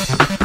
Peace.